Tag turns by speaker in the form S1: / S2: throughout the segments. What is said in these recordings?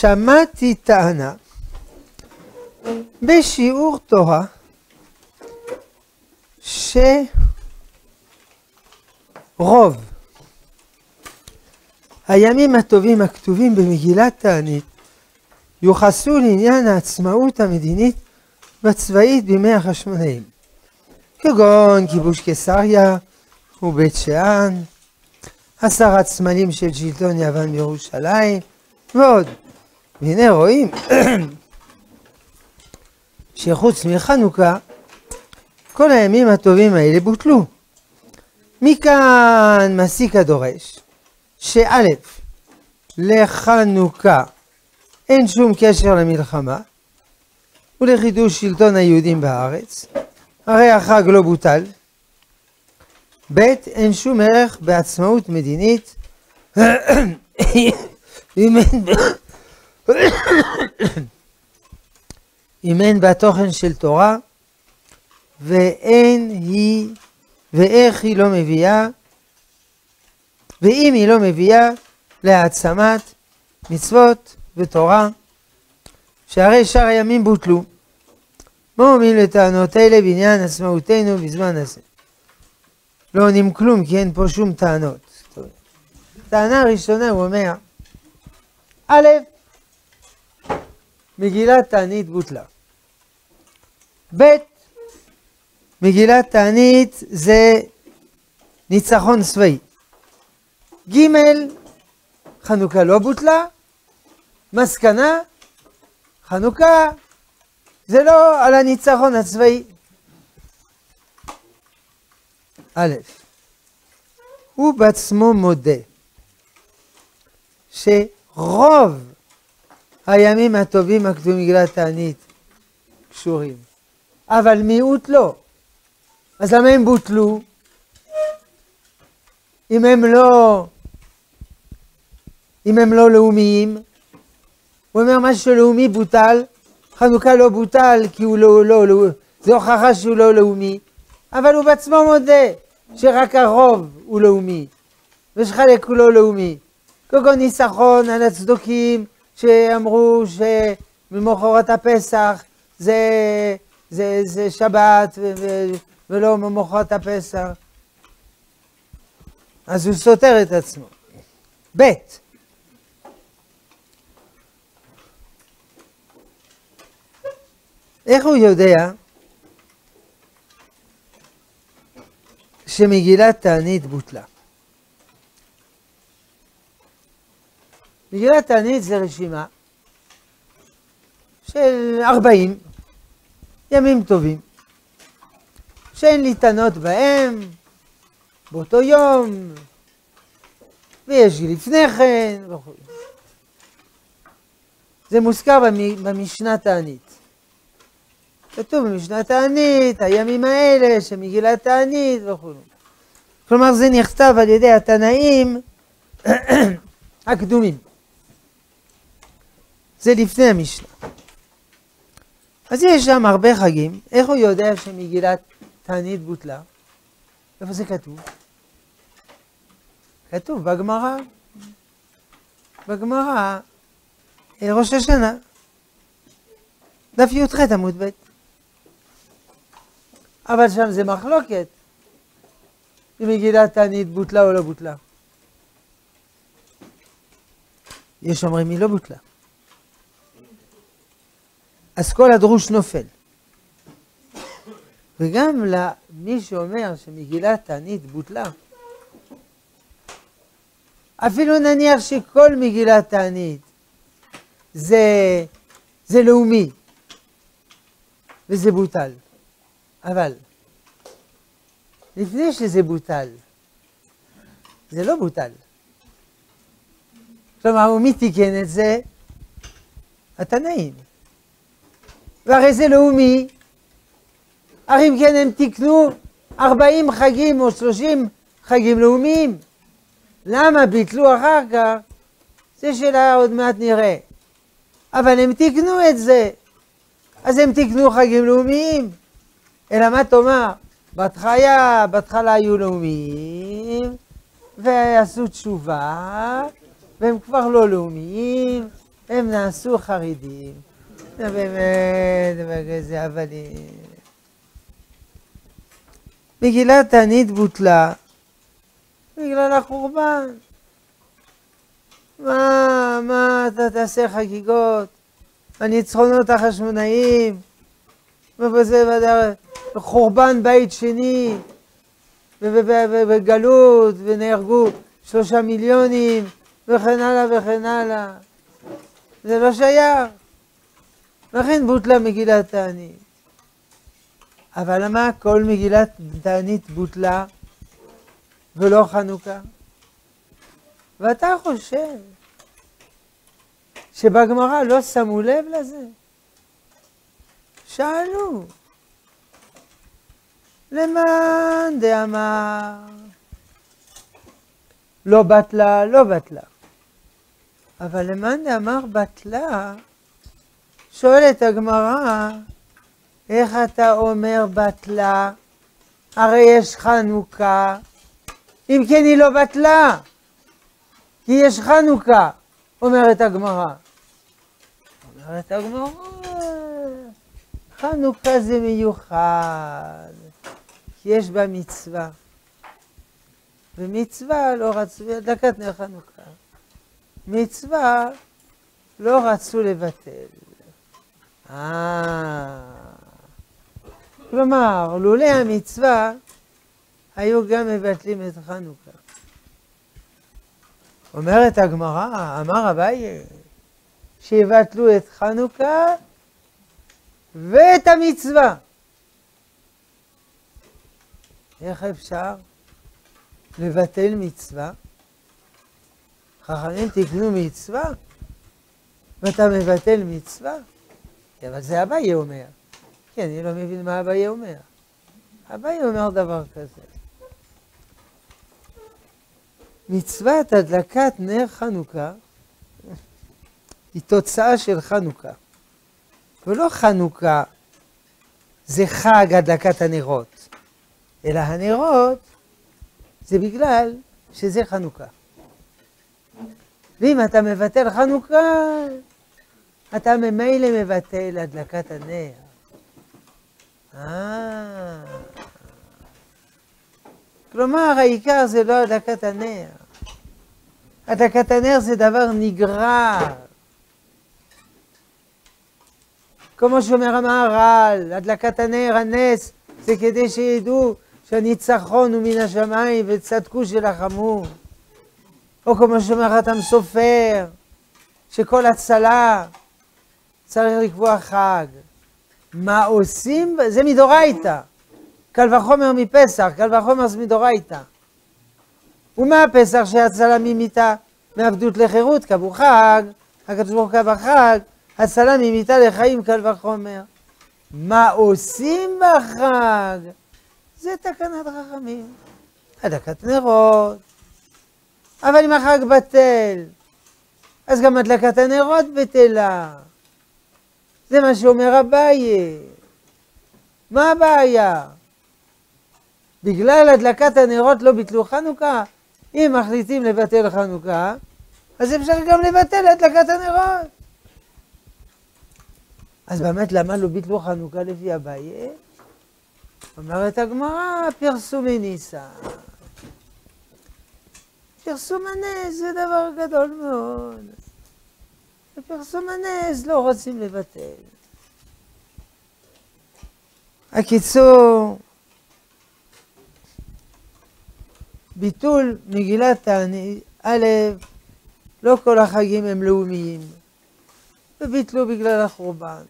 S1: שמעתי טענה בשיעור תורה שרוב הימים הטובים הכתובים במגילת תענית יוחסו לעניין העצמאות המדינית והצבאית בימי החשמונאים, כגון כיבוש קיסריה ובית שאן, הסרת סמלים של שלטון יוון בירושלים ועוד. והנה רואים שחוץ מחנוכה כל הימים הטובים האלה בוטלו. מכאן מסיק הדורש שא' לחנוכה אין שום קשר למלחמה ולחידוש שלטון היהודים בארץ, הרי החג לא בוטל. ב' אין שום ערך בעצמאות מדינית אם אין אם אין בה תוכן של תורה ואין היא ואיך היא לא מביאה ואם היא לא מביאה להעצמת מצוות ותורה שהרי שאר הימים בוטלו. מה אומרים לטענות אלה בעניין עצמאותנו בזמן הזה? לא עונים כלום כי אין פה שום טענות. טענה ראשונה הוא אומר, א', מגילת תענית בוטלה. ב', מגילת תענית זה ניצחון צבאי. ג', חנוכה לא בוטלה. מסקנה, חנוכה זה לא על הניצחון הצבאי. א', הוא בעצמו מודה שרוב הימים הטובים הכתובים מגילת תענית קשורים, אבל מיעוט לא. אז למה הם בוטלו? אם הם לא, אם הם לא לאומיים, הוא אומר מה שלאומי בוטל, חנוכה לא בוטל כי הוא לא, לא, לא, זה הוכחה שהוא לא לאומי, אבל הוא בעצמו מודה שרק הרוב הוא לאומי, ושחלק הוא לא לאומי. קודם כל ניסחון על הצדוקים שאמרו שממחרת הפסח זה, זה, זה שבת ו, ו, ולא ממחרת הפסח. אז הוא סותר את עצמו. ב' איך הוא יודע שמגילת תענית בוטלה? מגילת תענית זה רשימה של ארבעים ימים טובים, שאין להתענות בהם באותו יום, ויש לפני כן וכו'. זה מוזכר במשנה תענית. כתוב במשנה תענית, הימים האלה שמגילת תענית וכו'. כלומר זה נכתב על ידי התנאים הקדומים. זה לפני המשנה. אז יש שם הרבה חגים, איך הוא יודע שמגילת תענית בוטלה? איפה זה כתוב? כתוב בגמרא, בגמרא, אה, ראש השנה, דף י"ח עמוד ב'. אבל שם זה מחלוקת, אם מגילת תענית בוטלה או לא בוטלה. יש אומרים היא לא בוטלה. אז כל הדרוש נופל. וגם למי שאומר שמגילת תענית בוטלה, אפילו נניח שכל מגילת תענית זה, זה לאומי וזה בוטל, אבל לפני שזה בוטל, זה לא בוטל. כלומר, מי תיקן את זה? התנאים. והרי זה לאומי. הרי אם כן הם תיקנו 40 חגים או 30 חגים לאומיים. למה ביטלו אחר כך? זה שאלה עוד מעט נראה. אבל הם תיקנו את זה. אז הם תיקנו חגים לאומיים. אלא מה תאמר? בהתחלה, בהתחלה היו לאומיים, ועשו תשובה, והם כבר לא לאומיים, הם נעשו חרדים. זה באמת, זה אבנים. מגילת תענית בוטלה בגלל החורבן. מה, מה אתה תעשה חגיגות? הניצחונות החשמונאים, ובזה חורבן בית שני, ובגלות, ונהרגו שלושה מיליונים, וכן הלאה וכן הלאה. זה לא שייך. לכן בוטלה מגילת תענית. אבל למה כל מגילת תענית בוטלה ולא חנוכה? ואתה חושב שבגמרא לא שמו לב לזה? שאלו, למאן דאמר לא בטלה, לא בטלה. אבל למאן דאמר בטלה, שואלת הגמרא, איך אתה אומר בטלה? הרי יש חנוכה. אם כן היא לא בטלה, כי יש חנוכה, אומרת הגמרא. אומרת הגמרא, חנוכה זה מיוחד, כי יש בה מצווה. ומצווה לא רצו, הדלקת נר חנוכה. מצווה לא רצו לבטל. אה... כלומר, לולא המצווה, היו גם מבטלים את חנוכה. אומרת הגמרא, אמר אביי, שיבטלו את חנוכה ואת המצווה. איך אפשר לבטל מצווה? חכמים תקנו מצווה ואתה מבטל מצווה? כן, אבל זה אביי אומר. כן, אני לא מבין מה אביי אומר. אביי אומר דבר כזה. מצוות הדלקת נר חנוכה היא תוצאה של חנוכה. ולא חנוכה זה חג הדלקת הנרות, אלא הנרות זה בגלל שזה חנוכה. ואם אתה מבטל חנוכה, אתה ממילא מבטל הדלקת הנר. אה. כלומר, העיקר זה לא הדלקת הנר. הדלקת הנר זה דבר נגרר. כמו שאומר המהר"ל, הדלקת הנר, הנס, זה כדי שידעו שהניצחון הוא מן השמיים וצדקו שלחמו. או כמו שאומר חתם סופר, שכל הצלה צריך לקבוע חג. מה עושים? זה מדורייתא. קל וחומר מפסח, קל וחומר זה מדורייתא. ומה הפסח שהצלה ממיתה? מעבדות לחירות, קבעו חג, הקדוש ברוך הוא קבע חג, הצלה ממיתה לחיים קל וחומר. מה עושים בחג? זה תקנת חכמים. הדלקת נרות. אבל אם החג בטל, אז גם הדלקת הנרות בטלה. זה מה שאומר אביי. מה הבעיה? בגלל הדלקת הנרות לא ביטלו חנוכה? אם מחליטים לבטל חנוכה, אז אפשר גם לבטל הדלקת הנרות. אז באמת, למה לא ביטלו חנוכה לפי אביי? אומרת הגמרא, פרסומי ניסה. פרסום הנס זה דבר גדול מאוד. בפרסום הנס לא רוצים לבטל. הקיצור, ביטול מגילת תענית, א', לא כל החגים הם לאומיים, וביטלו בגלל החורבן.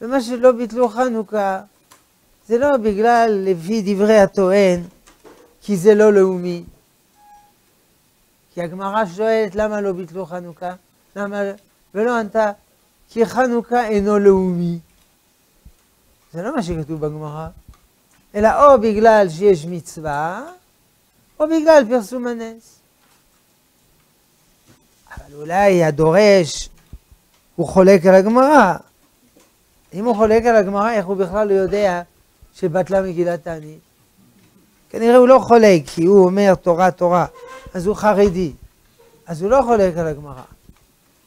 S1: ומה שלא ביטלו חנוכה, זה לא בגלל, לפי דברי הטוען, כי זה לא לאומי. כי הגמרא שואלת למה לא ביטלו חנוכה, למה, ולא ענתה, כי חנוכה אינו לאומי. זה לא מה שכתוב בגמרא, אלא או בגלל שיש מצווה, או בגלל פרסום הנס. אבל אולי הדורש הוא חולק על הגמרא. אם הוא חולק על הגמרא, איך הוא בכלל לא יודע שבטלה מגילת תענית? כנראה הוא לא חולק, כי הוא אומר תורה תורה, אז הוא חרדי. אז הוא לא חולק על הגמרא.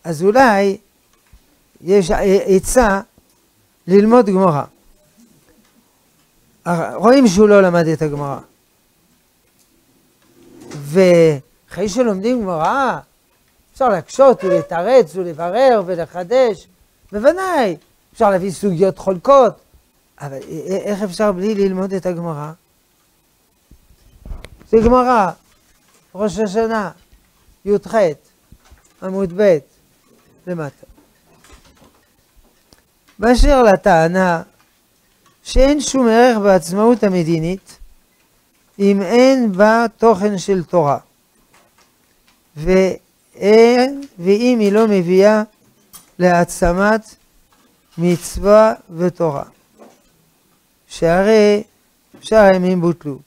S1: אז אולי יש עצה ללמוד גמרא. רואים שהוא לא למד את הגמרא. ואחרי שלומדים גמרא, אפשר להקשות ולתרץ ולברר ולחדש, בוודאי, אפשר להביא סוגיות חולקות, אבל איך אפשר בלי ללמוד את הגמרא? זה גמרא, ראש השנה, י"ח, עמוד ב', למטה. באשר לטענה שאין שום ערך בעצמאות המדינית אם אין בה תוכן של תורה, ואין, ואם היא לא מביאה להעצמת מצווה ותורה, שהרי שאר הימים בוטלו.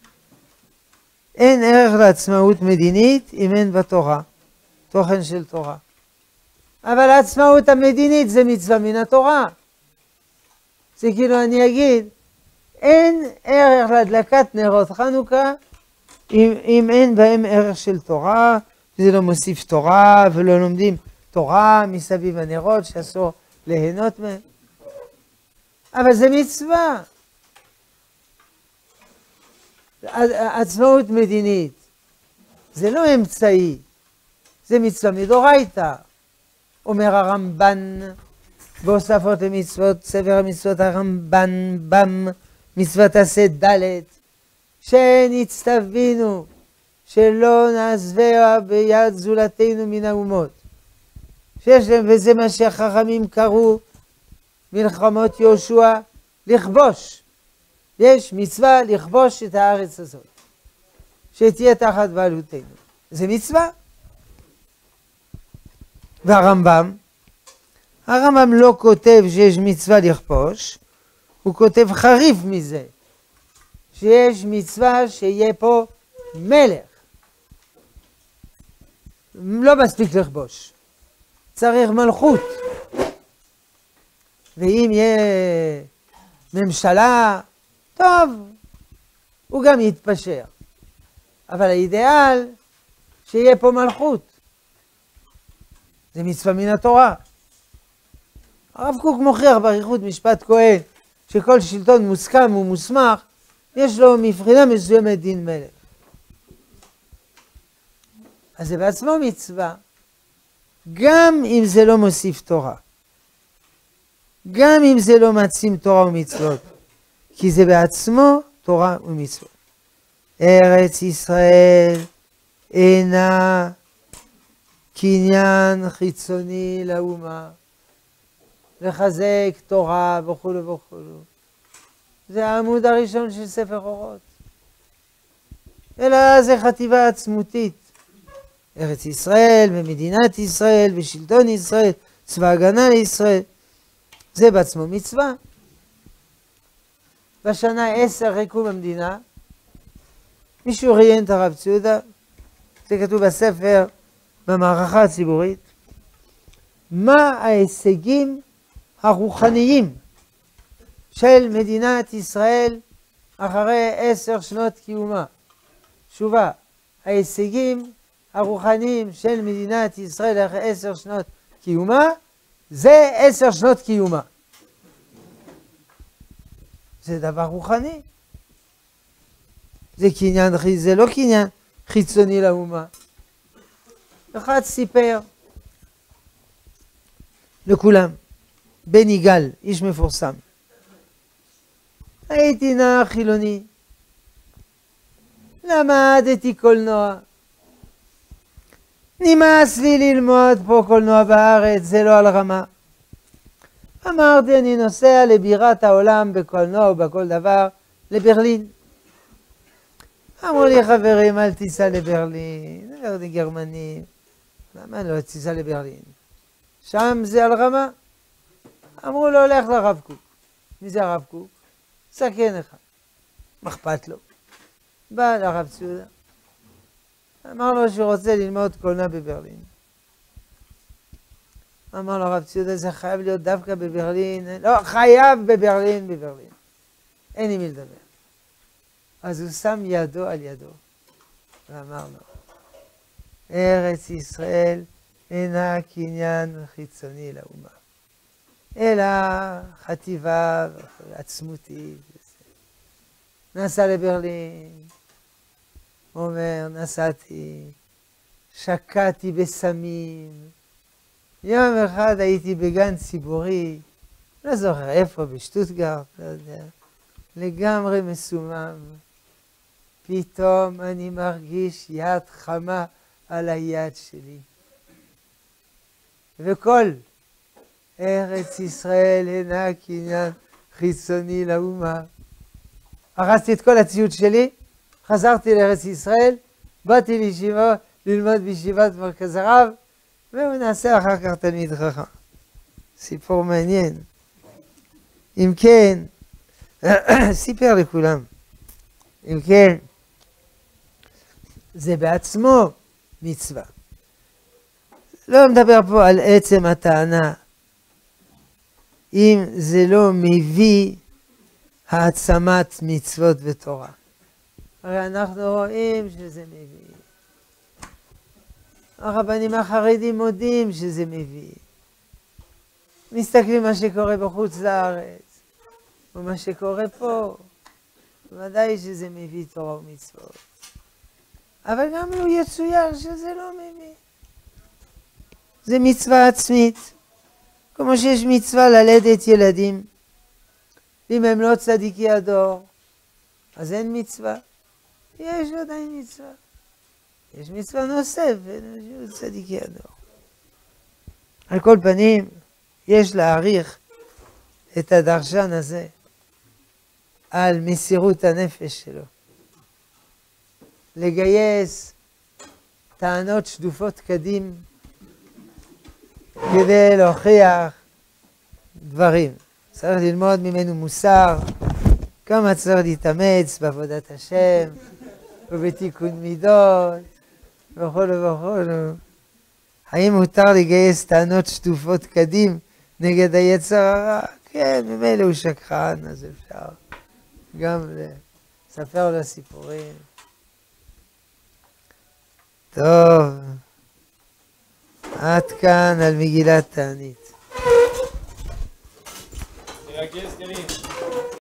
S1: אין ערך לעצמאות מדינית אם אין בה תורה, תוכן של תורה. אבל העצמאות המדינית זה מצווה מן התורה. זה כאילו אני אגיד, אין ערך להדלקת נרות חנוכה אם, אם אין בהם ערך של תורה, זה לא מוסיף תורה ולא לומדים תורה מסביב הנרות שאסור ליהנות מהם. אבל זה מצווה. עצמאות מדינית זה לא אמצעי, זה מצווה מדורייתא. אומר הרמב"ן בהוספות למצוות, ספר המצוות הרמב"ן, בם, מצוות עשה ד', שנצטווינו שלא נעזבה ביד זולתנו מן האומות. שיש להם, וזה מה שהחכמים קראו מלחמות יהושע, לכבוש. יש מצווה לכבוש את הארץ הזאת, שתהיה תחת בעלותנו. זה מצווה. והרמב"ם, הרמב"ם לא כותב שיש מצווה לכבוש, הוא כותב חריף מזה, שיש מצווה שיהיה פה מלך. לא מספיק לכבוש, צריך מלכות. ואם יהיה ממשלה, טוב, הוא גם יתפשר. אבל האידיאל, שיהיה פה מלכות. זה מצווה מן התורה. הרב קוק מוכיח באריכות משפט כהן, שכל שלטון מוסכם ומוסמך, יש לו מבחינה מסוימת דין מלך. אז זה בעצמו מצווה, גם אם זה לא מוסיף תורה. גם אם זה לא מעצים תורה ומצוות, כי זה בעצמו תורה ומצוות. ארץ ישראל אינה קניין חיצוני לאומה, לחזק תורה וכולו וכולו. זה העמוד הראשון של ספר אורות. אלא זה חטיבה עצמותית. ארץ ישראל ומדינת ישראל ושלטון ישראל, צבא הגנה לישראל. זה בעצמו מצווה. בשנה עשר ריקום המדינה, מישהו ראיין את הרב ציודה, זה כתוב בספר במערכה הציבורית, מה ההישגים הרוחניים של מדינת ישראל אחרי עשר שנות קיומה. תשובה, ההישגים הרוחניים של מדינת ישראל אחרי עשר שנות קיומה זה עשר שנות קיומה. זה דבר רוחני. זה קניין, זה לא קניין חיצוני לאומה. אחד סיפר לכולם, בן יגאל, איש מפורסם. הייתי נער חילוני, למדתי קולנוע, נמאס לי ללמוד פה קולנוע בארץ, זה לא על רמה. אמרתי, אני נוסע לבירת העולם בקולנוע ובכל דבר, לברלין. אמרו לי חברים, אל תיסע לברלין, זה גרמנים. למה לא תיסע לברלין? שם זה על רמה. אמרו לו, לך לרב קוק. מי זה הרב קוק? סכן אחד. מה אכפת לו? בא לרב ציודה. אמר לו שהוא רוצה ללמוד קולנוע בברלין. אמר לו הרב ציודה, זה חייב להיות דווקא בברלין. לא, חייב בברלין, בברלין. אין עם מי לדבר. אז הוא שם ידו על ידו ואמר לו, ארץ ישראל אינה קניין חיצוני לאומה, אלא חטיבה עצמותית. נסע לברלין, אומר, נסעתי, שקעתי בסמים. יום אחד הייתי בגן ציבורי, לא זוכר איפה, בשטוטגרד, לא יודע, לגמרי מסומם. פתאום אני מרגיש יד חמה על היד שלי. וכל ארץ ישראל אינה קניין חיצוני לאומה. ארזתי את כל הציוד שלי, חזרתי לארץ ישראל, באתי לישיבה, ללמוד בישיבת מרכז הרב, והוא נעשה אחר כך תלמיד חכם. סיפור מעניין. אם כן, סיפר לכולם. אם כן, זה בעצמו מצווה. לא מדבר פה על עצם הטענה. אם זה לא מביא העצמת מצוות ותורה. הרי אנחנו רואים שזה מביא. הרבנים החרדים מודים שזה מביא. מסתכלים מה שקורה בחוץ לארץ, ומה שקורה פה, ודאי שזה מביא תורה ומצוות. אבל גם לא יצויר שזה לא מביא. זה מצווה עצמית, כמו שיש מצווה ללדת ילדים. אם הם לא צדיקי הדור, אז אין מצווה. יש עדיין מצווה. יש מצווה נוספת, צדיקי הדור. על כל פנים, יש להעריך את הדרשן הזה על מסירות הנפש שלו. לגייס טענות שדופות קדים כדי להוכיח דברים. צריך ללמוד ממנו מוסר, כמה צריך להתאמץ בעבודת השם ובתיקון מידות וכו' וכו'. האם מותר לגייס טענות שטופות קדים נגד היצר הרע? כן, ממילא הוא שקרן, אז אפשר גם לספר לו סיפורים. טוב, עד כאן על מגילת תענית. תרגז גרעין.